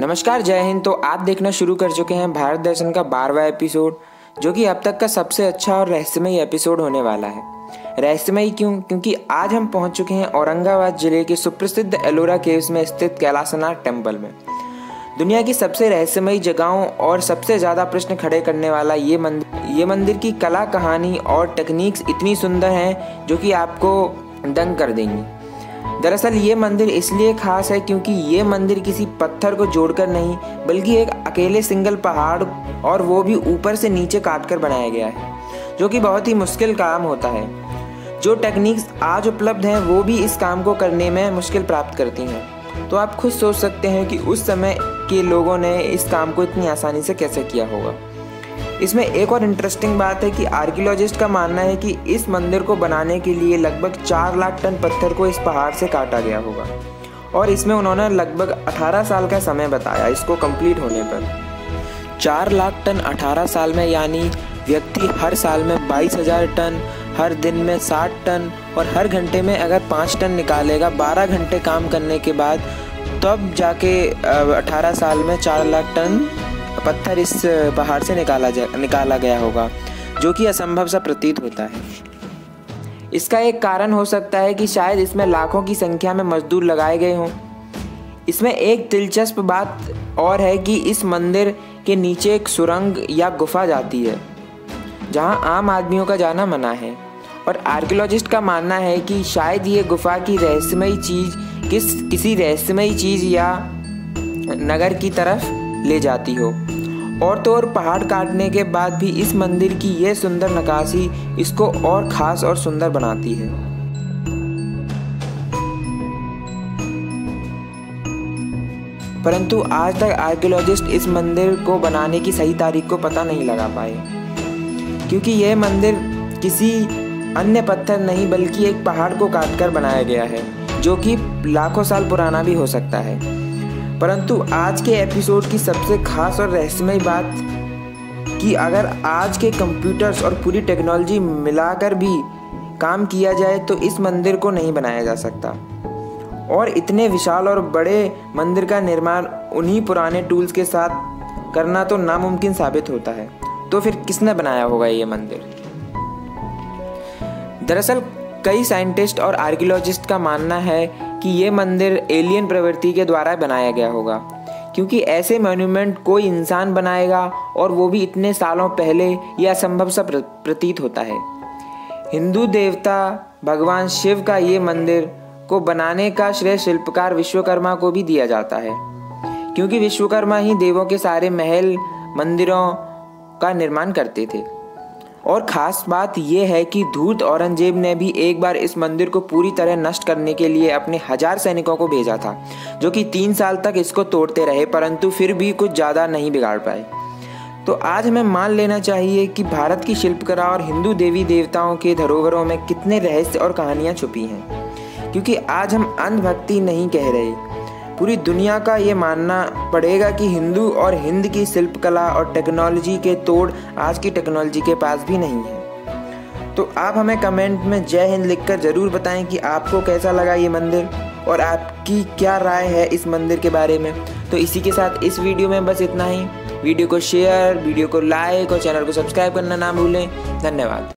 नमस्कार, जय हिंद। तो आप देखना शुरू कर चुके हैं भारत दर्शन का बारहवा एपिसोड, जो कि अब तक का सबसे अच्छा और रहस्यमयी एपिसोड होने वाला है। रहस्यमयी क्यों? क्योंकि आज हम पहुँच चुके हैं औरंगाबाद ज़िले के सुप्रसिद्ध एलोरा केव्स में स्थित कैलाशनाथ टेंपल में। दुनिया की सबसे रहस्यमयी जगहों और सबसे ज़्यादा प्रश्न खड़े करने वाला ये मंदिर ये मंदिर की कला कहानी और टेक्निक्स इतनी सुंदर हैं जो कि आपको दंग कर देंगी। दरअसल ये मंदिर इसलिए खास है क्योंकि ये मंदिर किसी पत्थर को जोड़कर नहीं, बल्कि एक अकेले सिंगल पहाड़ और वो भी ऊपर से नीचे काट कर बनाया गया है, जो कि बहुत ही मुश्किल काम होता है। जो टेक्निक्स आज उपलब्ध हैं, वो भी इस काम को करने में मुश्किल प्राप्त करती हैं। तो आप खुद सोच सकते हैं कि उस समय के लोगों ने इस काम को इतनी आसानी से कैसे किया होगा। इसमें एक और इंटरेस्टिंग बात है कि आर्कियोलॉजिस्ट का मानना है कि इस मंदिर को बनाने के लिए लगभग चार लाख टन पत्थर को इस पहाड़ से काटा गया होगा। और इसमें उन्होंने लगभग 18 साल का समय बताया इसको कंप्लीट होने पर। चार लाख टन 18 साल में यानी व्यक्ति हर साल में बाईस हज़ार टन, हर दिन में साठ टन और हर घंटे में अगर पाँच टन निकालेगा, बारह घंटे काम करने के बाद तब जाके अठारह साल में चार लाख टन पत्थर इस पहाड़ से निकाला जा, निकाला गया होगा, जो कि असंभव सा प्रतीत होता है। इसका एक कारण हो सकता है कि शायद इसमें लाखों की संख्या में मजदूर लगाए गए हों। इसमें एक दिलचस्प बात और है कि इस मंदिर के नीचे एक सुरंग या गुफा जाती है, जहाँ आम आदमियों का जाना मना है। और आर्कियोलॉजिस्ट का मानना है कि शायद ये गुफा की रहस्यमयी चीज़, किस, किसी रहस्यमयी चीज़ या नगर की तरफ़ ले जाती हो। और तो और पहाड़ काटने के बाद भी इस मंदिर की यह सुंदर नकाशी इसको और ख़ास और सुंदर बनाती है। परंतु आज तक आर्कियोलॉजिस्ट इस मंदिर को बनाने की सही तारीख को पता नहीं लगा पाए, क्योंकि यह मंदिर किसी अन्य पत्थर नहीं, बल्कि एक पहाड़ को काटकर बनाया गया है, जो कि लाखों साल पुराना भी हो सकता है। परंतु आज के एपिसोड की सबसे खास और रहस्यमय बात कि अगर आज के कंप्यूटर्स और पूरी टेक्नोलॉजी मिलाकर भी काम किया जाए तो इस मंदिर को नहीं बनाया जा सकता। और इतने विशाल और बड़े मंदिर का निर्माण उन्हीं पुराने टूल्स के साथ करना तो नामुमकिन साबित होता है। तो फिर किसने बनाया होगा ये मंदिर? दरअसल, कई साइंटिस्ट और आर्कियोलॉजिस्ट का मानना है कि ये मंदिर एलियन प्रवृत्ति के द्वारा बनाया गया होगा। क्योंकि ऐसे मोन्यूमेंट कोई इंसान बनाएगा और वो भी इतने सालों पहले यह असंभव सा प्रतीत होता है। हिंदू देवता भगवान शिव का ये मंदिर को बनाने का श्रेय शिल्पकार विश्वकर्मा को भी दिया जाता है। क्योंकि विश्वकर्मा ही देवों के सारे महल, मंदिरों का निर्माण करते थे। और ख़ास बात यह है कि धूत औरंगज़ेब ने भी एक बार इस मंदिर को पूरी तरह नष्ट करने के लिए अपने हज़ार सैनिकों को भेजा था, जो कि तीन साल तक इसको तोड़ते रहे, परंतु फिर भी कुछ ज़्यादा नहीं बिगाड़ पाए। तो आज हमें मान लेना चाहिए कि भारत की शिल्पकला और हिंदू देवी देवताओं के धरोहरों में कितने रहस्य और कहानियाँ छुपी हैं, क्योंकि आज हम अंधभक्ति नहीं कह रहे। पूरी दुनिया का ये मानना पड़ेगा कि हिंदू और हिंद की शिल्पकला और टेक्नोलॉजी के तोड़ आज की टेक्नोलॉजी के पास भी नहीं है। तो आप हमें कमेंट में जय हिंद लिखकर ज़रूर बताएँ कि आपको कैसा लगा ये मंदिर और आपकी क्या राय है इस मंदिर के बारे में। तो इसी के साथ इस वीडियो में बस इतना ही। वीडियो को शेयर वीडियो को लाइक और चैनल को सब्सक्राइब करना ना भूलें। धन्यवाद।